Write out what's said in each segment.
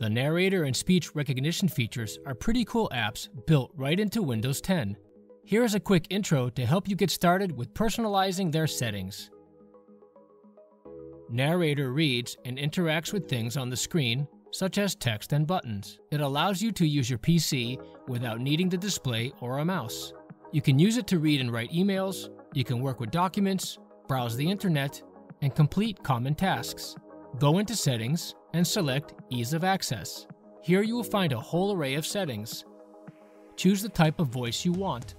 The narrator and speech recognition features are pretty cool apps built right into Windows 10. Here is a quick intro to help you get started with personalizing their settings. Narrator reads and interacts with things on the screen, such as text and buttons. It allows you to use your PC without needing the display or a mouse. You can use it to read and write emails, you can work with documents, browse the internet, and complete common tasks. Go into Settings and select Ease of Access. Here you will find a whole array of settings. Choose the type of voice you want.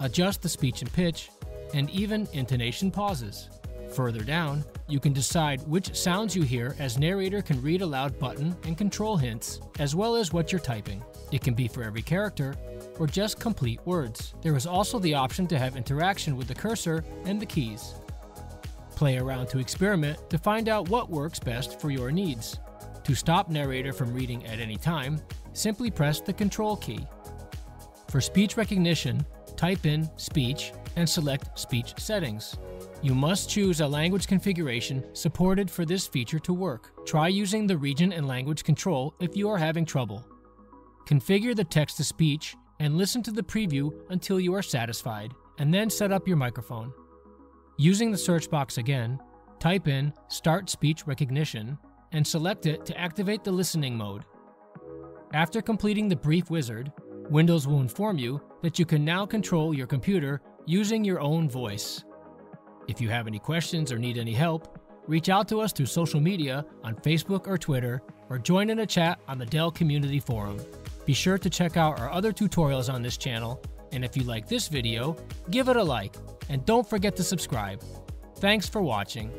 Adjust the speech and pitch, and even intonation pauses. Further down, you can decide which sounds you hear as narrator can read aloud button and control hints, as well as what you're typing. It can be for every character, or just complete words. There is also the option to have interaction with the cursor and the keys. Play around to experiment to find out what works best for your needs. To stop narrator from reading at any time, simply press the Control key. For speech recognition, type in speech and select speech settings. You must choose a language configuration supported for this feature to work. Try using the region and language control if you are having trouble. Configure the text to speech and listen to the preview until you are satisfied, and then set up your microphone. Using the search box again, type in Start Speech Recognition and select it to activate the listening mode. After completing the brief wizard, Windows will inform you that you can now control your computer using your own voice. If you have any questions or need any help, reach out to us through social media on Facebook or Twitter, or join in a chat on the Dell Community Forum. Be sure to check out our other tutorials on this channel, and if you like this video, give it a like and don't forget to subscribe. Thanks for watching.